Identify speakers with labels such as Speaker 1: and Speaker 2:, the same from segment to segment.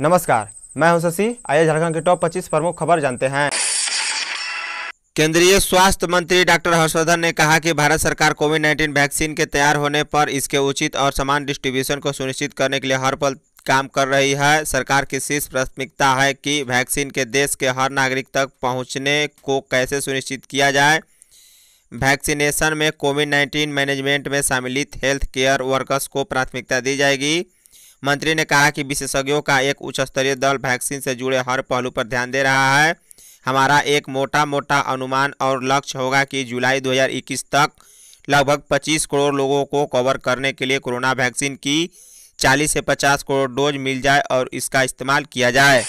Speaker 1: नमस्कार मैं हूं शशि आइए झारखंड के टॉप 25 प्रमुख खबर जानते हैं केंद्रीय स्वास्थ्य मंत्री डॉक्टर हर्षवर्धन ने कहा कि भारत सरकार कोविड नाइन्टीन वैक्सीन के तैयार होने पर इसके उचित और समान डिस्ट्रीब्यूशन को सुनिश्चित करने के लिए हर पल काम कर रही है सरकार की शीर्ष प्राथमिकता है कि वैक्सीन के देश के हर नागरिक तक पहुँचने को कैसे सुनिश्चित किया जाए वैक्सीनेशन में कोविड नाइन्टीन मैनेजमेंट में सम्मिलित हेल्थ केयर वर्कर्स को प्राथमिकता दी जाएगी मंत्री ने कहा कि विशेषज्ञों का एक उच्च स्तरीय दल वैक्सीन से जुड़े हर पहलू पर ध्यान दे रहा है हमारा एक मोटा मोटा अनुमान और लक्ष्य होगा कि जुलाई 2021 तक लगभग 25 करोड़ लोगों को कवर करने के लिए कोरोना वैक्सीन की 40 से 50 करोड़ डोज मिल जाए और इसका इस्तेमाल किया जाए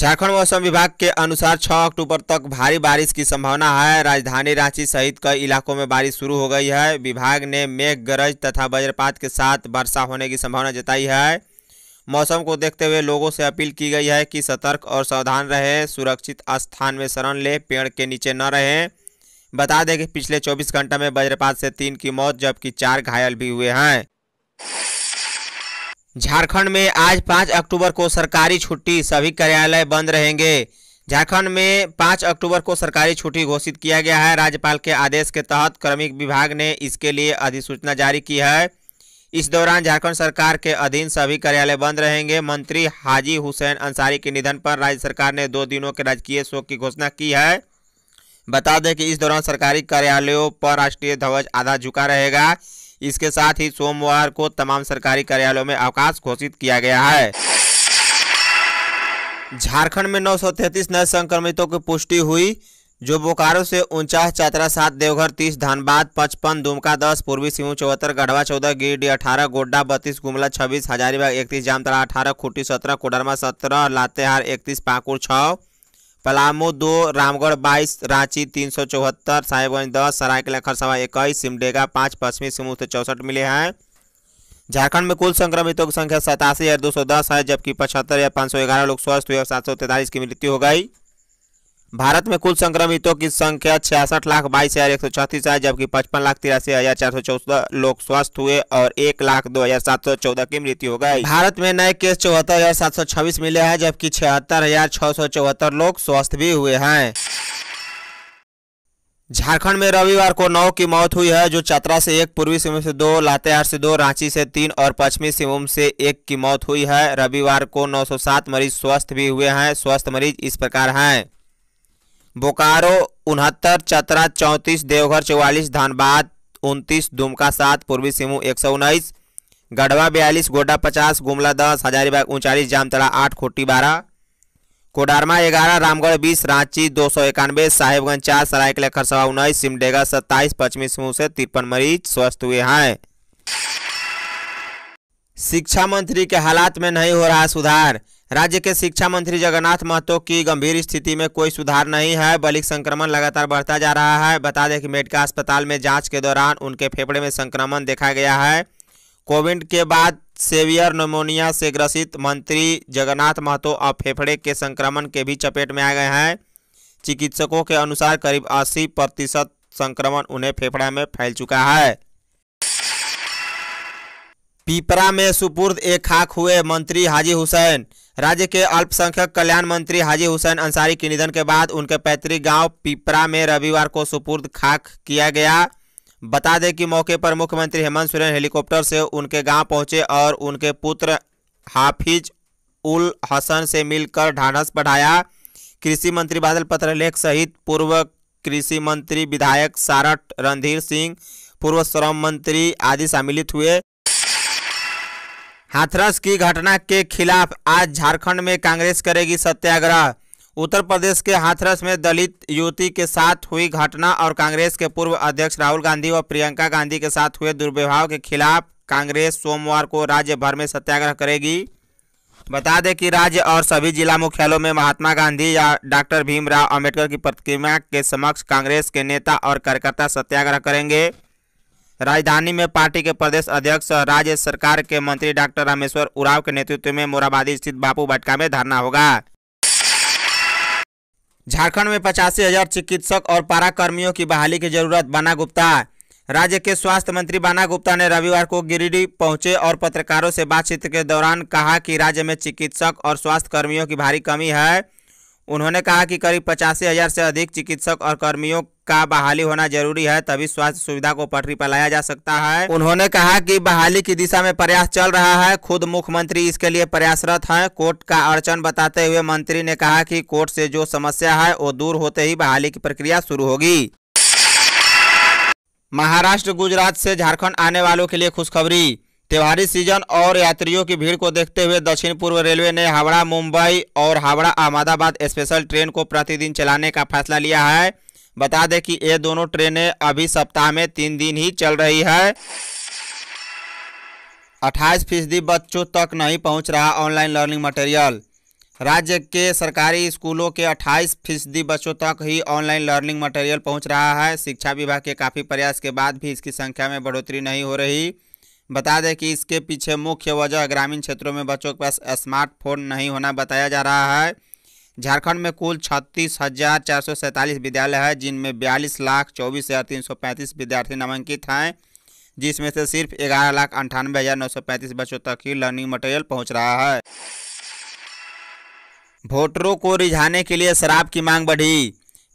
Speaker 1: झारखंड मौसम विभाग के अनुसार 6 अक्टूबर तक भारी बारिश की संभावना है राजधानी रांची सहित कई इलाकों में बारिश शुरू हो गई है विभाग ने मेघ गरज तथा वज्रपात के साथ वर्षा होने की संभावना जताई है मौसम को देखते हुए लोगों से अपील की गई है कि सतर्क और सावधान रहें सुरक्षित स्थान में शरण लें पेड़ के नीचे न रहें बता दें कि पिछले चौबीस घंटे में वज्रपात से तीन की मौत जबकि चार घायल भी हुए हैं झारखंड में आज पाँच अक्टूबर को सरकारी छुट्टी सभी कार्यालय बंद रहेंगे झारखंड में पाँच अक्टूबर को सरकारी छुट्टी घोषित किया गया है राज्यपाल के आदेश के तहत क्रमिक विभाग ने इसके लिए अधिसूचना जारी की है इस दौरान झारखंड सरकार के अधीन सभी कार्यालय बंद रहेंगे मंत्री हाजी हुसैन अंसारी के निधन पर राज्य सरकार ने दो दिनों के राजकीय शोक की घोषणा की है बता दें कि इस दौरान सरकारी कार्यालयों पर राष्ट्रीय ध्वज आधा झुका रहेगा इसके साथ ही सोमवार को तमाम सरकारी कार्यालयों में अवकाश घोषित किया गया है झारखंड में 933 नए संक्रमितों की पुष्टि हुई जो बोकारो से उनचास चतरा सात देवघर तीस धनबाद पचपन दुमका दस पूर्वी सिंह चौहत्तर गढ़वा चौदह गिरडीह अठारह गोड्डा बत्तीस गुमला छब्बीस हजारीबाग इकतीस जामतला अठारह खुटी सत्रह कोडरमा सत्रह लातेहार इकतीस पाकुड़ छः पलामू दो रामगढ़ बाईस रांची तीन सौ चौहत्तर साहेबगंज दस सरायकला खरसावा इक्कीस सिमडेगा पाँच पश्चिमी सिंहभूम से चौंसठ मिले हैं झारखंड में कुल संक्रमितों की संख्या सतासी हज़ार दो सौ दस है जबकि पचहत्तर या पाँच सौ ग्यारह लोग स्वस्थ हुए और सात सौ तैंतालीस की मृत्यु हो गई भारत में कुल संक्रमितों की संख्या छियासठ लाख बाईस हज़ार एक सौ छत्तीस है जबकि पचपन लाख तिरासी हज़ार चार सौ चौदह लोग स्वस्थ हुए और एक लाख दो हज़ार सात सौ चौदह की मृत्यु हो गई भारत में नए केस चौहत्तर हज़ार सात सौ छब्बीस मिले हैं जबकि छिहत्तर हज़ार छह सौ चौहत्तर लोग स्वस्थ भी हुए हैं झारखंड में रविवार को नौ की मौत हुई है जो चतरा से एक पूर्वी सिंहभूम से दो लातेहार से दो रांची से तीन और पश्चिमी सिंहभूम से एक की मौत हुई है रविवार को 907 मरीज स्वस्थ भी हुए हैं स्वस्थ मरीज इस प्रकार हैं बोकारो उनहत्तर चतरा चौंतीस देवघर चौवालीस धनबाद उनतीस दुमका सात पूर्वी सिंहू एक सौ उन्नीस गढ़वा बयालीस गोडा पचास गुमला दस हजारीबाग उनचालीस जामतला आठ खोटी बारह कोडारमा ग्यारह रामगढ़ बीस रांची दो सौ इक्यानवे साहेबगंज चार सरायकला खरसवा उन्नीस सिमडेगा सत्ताईस पश्चिमी सिंहू से तिरपन मरीज स्वस्थ हुए हैं शिक्षा मंत्री के हालात में नहीं हो रहा सुधार राज्य के शिक्षा मंत्री जगन्नाथ महतो की गंभीर स्थिति में कोई सुधार नहीं है बल्कि संक्रमण लगातार बढ़ता जा रहा है बता दें कि मेडिकल अस्पताल में जांच के दौरान उनके फेफड़े में संक्रमण देखा गया है कोविड के बाद सेवियर नमोनिया से ग्रसित मंत्री जगन्नाथ महतो अब फेफड़े के संक्रमण के भी चपेट में आ गए हैं चिकित्सकों के अनुसार करीब अस्सी प्रतिशत संक्रमण उन्हें फेफड़ा में फैल चुका है पीपरा में सुपुर्द ए खाक हुए मंत्री हाजी हुसैन राज्य के अल्पसंख्यक कल्याण मंत्री हाजी हुसैन अंसारी के निधन के बाद उनके पैतृक गांव पीपरा में रविवार को सुपुर्द खाक किया गया बता दें कि मौके पर मुख्यमंत्री हेमंत सोरेन हेलीकॉप्टर से उनके गांव पहुंचे और उनके पुत्र हाफिज उल हसन से मिलकर ढांढस बढ़ाया कृषि मंत्री बादल पत्रलेख सहित पूर्व कृषि मंत्री विधायक सारठ रणधीर सिंह पूर्व श्रम मंत्री आदि सम्मिलित हुए हाथरस की घटना के खिलाफ आज झारखंड में कांग्रेस करेगी सत्याग्रह उत्तर प्रदेश के हाथरस में दलित युवती के साथ हुई घटना और कांग्रेस के पूर्व अध्यक्ष राहुल गांधी व प्रियंका गांधी के साथ हुए दुर्व्यवहार के खिलाफ कांग्रेस सोमवार को राज्य भर में सत्याग्रह करेगी बता दें कि राज्य और सभी जिला मुख्यालयों में महात्मा गांधी या डॉक्टर भीमराव अम्बेडकर की प्रतिमा के समक्ष कांग्रेस के नेता और कार्यकर्ता सत्याग्रह करेंगे राजधानी में पार्टी के प्रदेश अध्यक्ष और राज्य सरकार के मंत्री डॉक्टर रामेश्वर उराव के नेतृत्व में मोराबादी स्थित बापू बटका में धरना होगा झारखंड में पचासी हजार चिकित्सक और पारा कर्मियों की बहाली की जरूरत बाना गुप्ता राज्य के स्वास्थ्य मंत्री बाना गुप्ता ने रविवार को गिरिडीह पहुंचे और पत्रकारों से बातचीत के दौरान कहा कि राज्य में चिकित्सक और स्वास्थ्य कर्मियों की भारी कमी है उन्होंने कहा कि करीब पचासी हजार से अधिक चिकित्सक और कर्मियों का बहाली होना जरूरी है तभी स्वास्थ्य सुविधा को पटरी पर लाया जा सकता है उन्होंने कहा कि बहाली की दिशा में प्रयास चल रहा है खुद मुख्यमंत्री इसके लिए प्रयासरत हैं कोर्ट का अड़चन बताते हुए मंत्री ने कहा कि कोर्ट से जो समस्या है वो दूर होते ही बहाली की प्रक्रिया शुरू होगी महाराष्ट्र गुजरात से झारखंड आने वालों के लिए खुशखबरी त्योहारी सीजन और यात्रियों की भीड़ को देखते हुए दक्षिण पूर्व रेलवे ने हावड़ा मुंबई और हावड़ा अहमदाबाद स्पेशल ट्रेन को प्रतिदिन चलाने का फैसला लिया है बता दें कि ये दोनों ट्रेनें अभी सप्ताह में तीन दिन ही चल रही है अट्ठाईस फीसदी बच्चों तक नहीं पहुंच रहा ऑनलाइन लर्निंग मटेरियल राज्य के सरकारी स्कूलों के अट्ठाईस फीसदी बच्चों तक ही ऑनलाइन लर्निंग मटेरियल पहुंच रहा है शिक्षा विभाग के काफ़ी प्रयास के बाद भी इसकी संख्या में बढ़ोतरी नहीं हो रही बता दें कि इसके पीछे मुख्य वजह ग्रामीण क्षेत्रों में बच्चों के पास स्मार्टफोन नहीं होना बताया जा रहा है झारखंड में कुल छत्तीस हजार चार सौ सैंतालीस विद्यालय है जिनमें बयालीस लाख चौबीस हज़ार तीन सौ पैंतीस विद्यार्थी नामांकित हैं जिसमें से सिर्फ ग्यारह लाख अंठानवे हज़ार नौ सौ पैंतीस बच्चों तक ही लर्निंग मटेरियल पहुंच रहा है वोटरों को रिझाने के लिए शराब की मांग बढ़ी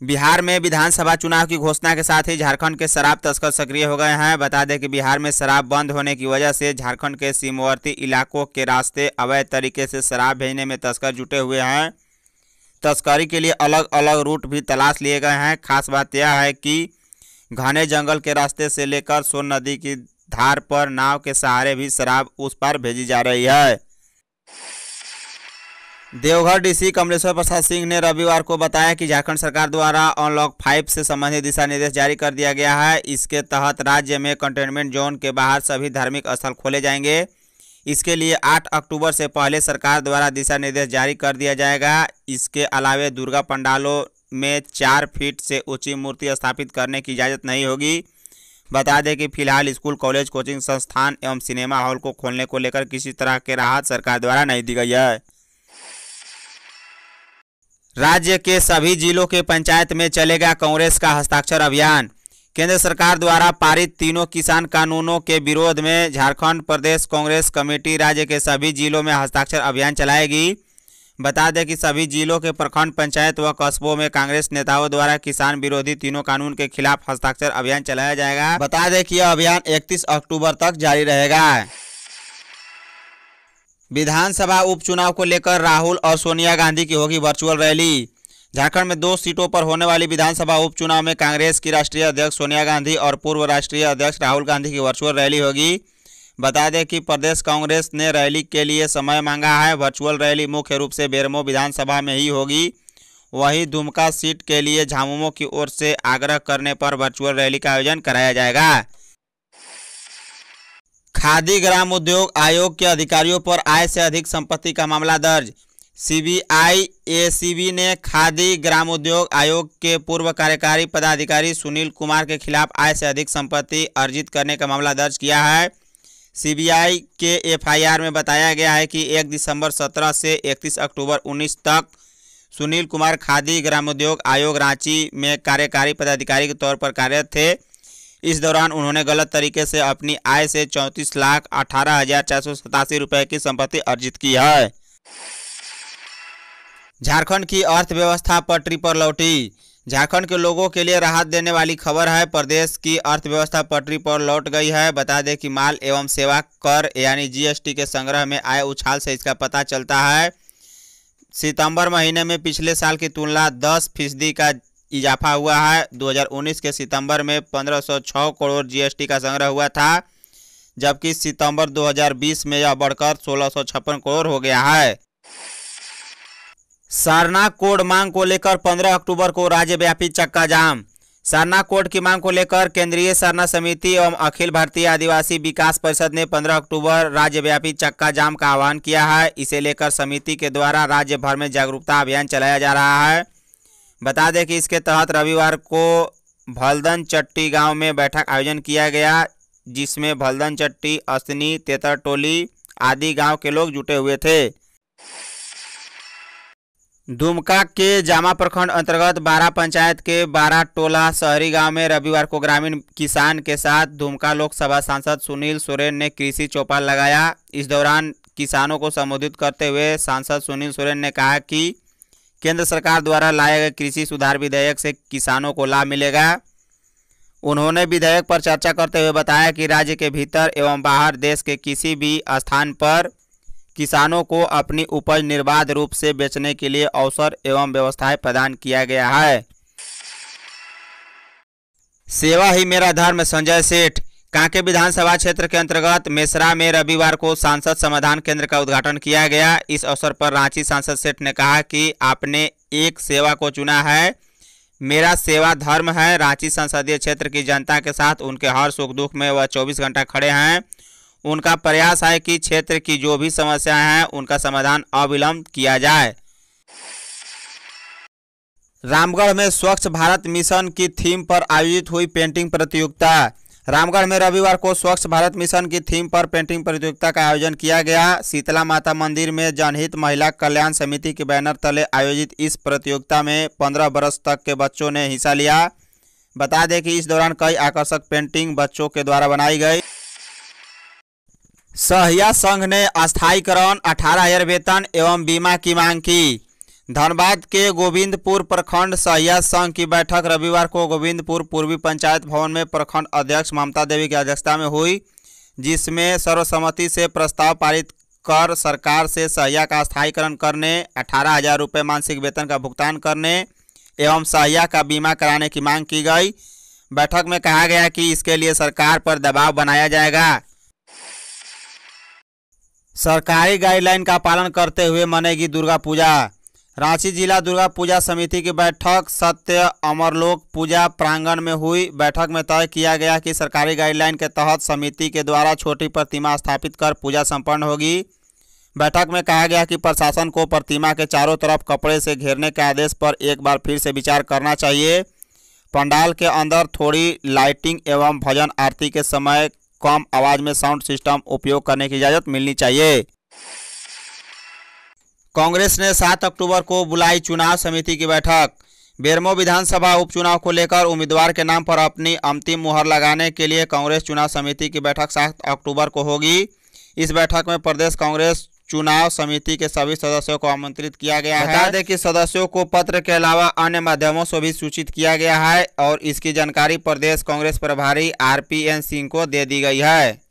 Speaker 1: बिहार में विधानसभा चुनाव की घोषणा के साथ ही झारखंड के शराब तस्कर सक्रिय हो गए हैं बता दें कि बिहार में शराब बंद होने की वजह से झारखंड के सीमावर्ती इलाकों के रास्ते अवैध तरीके से शराब भेजने में तस्कर जुटे हुए हैं तस्करी के लिए अलग अलग रूट भी तलाश लिए गए हैं खास बात यह है कि घने जंगल के रास्ते से लेकर सोन नदी की धार पर नाव के सहारे भी शराब उस पर भेजी जा रही है देवघर डीसी कमलेश्वर प्रसाद सिंह ने रविवार को बताया कि झारखंड सरकार द्वारा अनलॉक फाइव से संबंधित दिशा निर्देश जारी कर दिया गया है इसके तहत राज्य में कंटेनमेंट जोन के बाहर सभी धार्मिक स्थल खोले जाएंगे इसके लिए 8 अक्टूबर से पहले सरकार द्वारा दिशा निर्देश जारी कर दिया जाएगा इसके अलावे दुर्गा पंडालों में चार फीट से ऊँची मूर्ति स्थापित करने की इजाज़त नहीं होगी बता दें कि फिलहाल स्कूल कॉलेज कोचिंग संस्थान एवं सिनेमा हॉल को खोलने को लेकर किसी तरह के राहत सरकार द्वारा नहीं दी गई है राज्य के सभी जिलों के पंचायत में चलेगा कांग्रेस का हस्ताक्षर अभियान केंद्र सरकार द्वारा पारित तीनों किसान कानूनों के विरोध में झारखंड प्रदेश कांग्रेस कमेटी राज्य के सभी जिलों में हस्ताक्षर अभियान चलाएगी बता दें कि सभी जिलों के प्रखंड पंचायत व कस्बों में कांग्रेस नेताओं द्वारा किसान विरोधी तीनों कानून के खिलाफ हस्ताक्षर अभियान चलाया जाएगा बता दें कि यह अभियान 31 अक्टूबर तक जारी रहेगा विधानसभा उपचुनाव को लेकर राहुल और सोनिया गांधी की होगी वर्चुअल रैली झारखंड में दो सीटों पर होने वाली विधानसभा उपचुनाव में कांग्रेस की राष्ट्रीय अध्यक्ष सोनिया गांधी और पूर्व राष्ट्रीय अध्यक्ष राहुल गांधी की वर्चुअल रैली होगी बता दें कि प्रदेश कांग्रेस ने रैली के लिए समय मांगा है वर्चुअल रैली मुख्य रूप से बेरमो विधानसभा में ही होगी वहीं दुमका सीट के लिए झामुमो की ओर से आग्रह करने पर वर्चुअल रैली का आयोजन कराया जाएगा खादी ग्राम उद्योग आयोग के अधिकारियों पर आय से अधिक संपत्ति का मामला दर्ज सीबीआई एसीबी ने खादी ग्राम उद्योग आयोग के पूर्व कार्यकारी पदाधिकारी सुनील कुमार के खिलाफ आय से अधिक संपत्ति अर्जित करने का मामला दर्ज किया है सीबीआई के एफआईआर में बताया गया है कि 1 दिसंबर 17 से 31 अक्टूबर 19 तक सुनील कुमार खादी ग्रामोद्योग आयोग रांची में कार्यकारी पदाधिकारी के तौर पर कार्यरत थे इस दौरान उन्होंने गलत तरीके से अपनी आय से चौंतीस लाख अठारह हजार चार सौ सतासी रुपये की संपत्ति अर्जित की है झारखंड की अर्थव्यवस्था पटरी पर लौटी झारखंड के लोगों के लिए राहत देने वाली खबर है प्रदेश की अर्थव्यवस्था पटरी पर लौट गई है बता दें कि माल एवं सेवा कर यानी जीएसटी के संग्रह में आए उछाल से इसका पता चलता है सितंबर महीने में पिछले साल की तुलना 10 फीसदी का इजाफा हुआ है 2019 के सितंबर में 1506 करोड़ जीएसटी का संग्रह हुआ था जबकि सितंबर 2020 में यह बढ़कर सोलह करोड़ हो गया है सरना कोड मांग को लेकर 15 अक्टूबर को राज्यव्यापी चक्का जाम सरना कोड की मांग को लेकर केंद्रीय सरना समिति एवं अखिल भारतीय आदिवासी विकास परिषद ने 15 अक्टूबर राज्यव्यापी चक्का जाम का आह्वान किया है इसे लेकर समिति के द्वारा राज्य भर में जागरूकता अभियान चलाया जा रहा है बता दें कि इसके तहत रविवार को भलदन चट्टी गांव में बैठक आयोजन किया गया जिसमें भलदन चट्टी असनी तेतर टोली आदि गांव के लोग जुटे हुए थे दुमका के जामा प्रखंड अंतर्गत बारह पंचायत के बारह टोला शहरी गांव में रविवार को ग्रामीण किसान के साथ दुमका लोकसभा सांसद सुनील सोरेन ने कृषि चौपाल लगाया इस दौरान किसानों को संबोधित करते हुए सांसद सुनील सोरेन ने कहा कि केंद्र सरकार द्वारा लाए गए कृषि सुधार विधेयक से किसानों को लाभ मिलेगा उन्होंने विधेयक पर चर्चा करते हुए बताया कि राज्य के भीतर एवं बाहर देश के किसी भी स्थान पर किसानों को अपनी उपज निर्बाध रूप से बेचने के लिए अवसर एवं व्यवस्थाएं प्रदान किया गया है सेवा ही मेरा धर्म संजय सेठ कांके विधानसभा क्षेत्र के अंतर्गत मेसरा में रविवार को सांसद समाधान केंद्र का उद्घाटन किया गया इस अवसर पर रांची सांसद सेठ ने कहा कि आपने एक सेवा को चुना है मेरा सेवा धर्म है रांची संसदीय क्षेत्र की जनता के साथ उनके हर सुख दुख में वह 24 घंटा खड़े हैं उनका प्रयास है कि क्षेत्र की जो भी समस्याएं हैं उनका समाधान अविलंब किया जाए रामगढ़ में स्वच्छ भारत मिशन की थीम पर आयोजित हुई पेंटिंग प्रतियोगिता रामगढ़ में रविवार को स्वच्छ भारत मिशन की थीम पर पेंटिंग प्रतियोगिता का आयोजन किया गया शीतला माता मंदिर में जनहित महिला कल्याण समिति के बैनर तले आयोजित इस प्रतियोगिता में पंद्रह वर्ष तक के बच्चों ने हिस्सा लिया बता दें कि इस दौरान कई आकर्षक पेंटिंग बच्चों के द्वारा बनाई गई सहिया संघ ने अस्थायीकरण अठारह हजार वेतन एवं बीमा की मांग की धनबाद के गोविंदपुर प्रखंड सहिया संघ की बैठक रविवार को गोविंदपुर पूर्वी पंचायत भवन में प्रखंड अध्यक्ष ममता देवी की अध्यक्षता में हुई जिसमें सर्वसम्मति से प्रस्ताव पारित कर सरकार से सहिया का स्थायीकरण करने अठारह हजार रुपये मानसिक वेतन का भुगतान करने एवं सहिया का बीमा कराने की मांग की गई बैठक में कहा गया कि इसके लिए सरकार पर दबाव बनाया जाएगा सरकारी गाइडलाइन का पालन करते हुए मनेगी दुर्गा पूजा रांची जिला दुर्गा पूजा समिति की बैठक सत्य अमरलोक पूजा प्रांगण में हुई बैठक में तय किया गया कि सरकारी गाइडलाइन के तहत समिति के द्वारा छोटी प्रतिमा स्थापित कर पूजा संपन्न होगी बैठक में कहा गया कि प्रशासन को प्रतिमा के चारों तरफ कपड़े से घेरने के आदेश पर एक बार फिर से विचार करना चाहिए पंडाल के अंदर थोड़ी लाइटिंग एवं भजन आरती के समय कम आवाज़ में साउंड सिस्टम उपयोग करने की इजाज़त मिलनी चाहिए कांग्रेस ने 7 अक्टूबर को बुलाई चुनाव समिति की बैठक बेरमो विधानसभा उपचुनाव को लेकर उम्मीदवार के नाम पर अपनी अंतिम मुहर लगाने के लिए कांग्रेस चुनाव समिति की बैठक सात अक्टूबर को होगी इस बैठक में प्रदेश कांग्रेस चुनाव समिति के सभी सदस्यों को आमंत्रित किया गया है बता दें कि सदस्यों को पत्र के अलावा अन्य माध्यमों से भी सूचित किया गया है और इसकी जानकारी प्रदेश कांग्रेस प्रभारी आर पी एन सिंह को दे दी गई है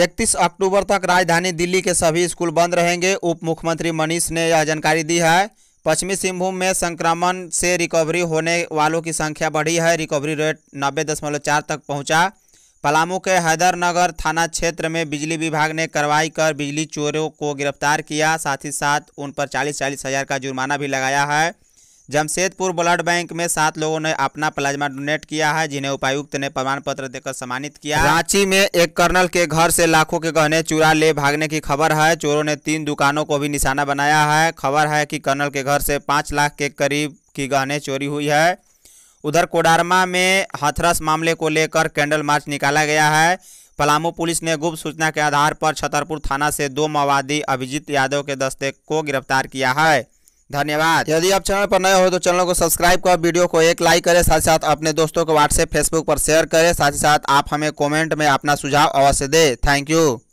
Speaker 1: इकतीस अक्टूबर तक राजधानी दिल्ली के सभी स्कूल बंद रहेंगे उप मुख्यमंत्री मनीष ने यह जानकारी दी है पश्चिमी सिंहभूम में संक्रमण से रिकवरी होने वालों की संख्या बढ़ी है रिकवरी रेट नब्बे दशमलव चार तक पहुंचा पलामू के हैदरनगर थाना क्षेत्र में बिजली विभाग ने कार्रवाई कर बिजली चोरों को गिरफ्तार किया साथ ही साथ उन पर चालीस चालीस हज़ार का जुर्माना भी लगाया है जमशेदपुर ब्लड बैंक में सात लोगों ने अपना प्लाज्मा डोनेट किया है जिन्हें उपायुक्त ने प्रमाण पत्र देकर सम्मानित किया रांची में एक कर्नल के घर से लाखों के गहने चुरा ले भागने की खबर है चोरों ने तीन दुकानों को भी निशाना बनाया है खबर है कि कर्नल के घर से पाँच लाख के करीब की गहने चोरी हुई है उधर कोडारमा में हथरस मामले को लेकर कैंडल मार्च निकाला गया है पलामू पुलिस ने गुप्त सूचना के आधार पर छतरपुर थाना से दो माओवादी अभिजीत यादव के दस्ते को गिरफ्तार किया है धन्यवाद यदि आप चैनल पर नए हो तो चैनल को सब्सक्राइब कर वीडियो को एक लाइक करें साथ ही साथ अपने दोस्तों को व्हाट्सएप फेसबुक पर शेयर करें साथ ही साथ आप हमें कमेंट में अपना सुझाव अवश्य दें थैंक यू